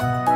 Bye.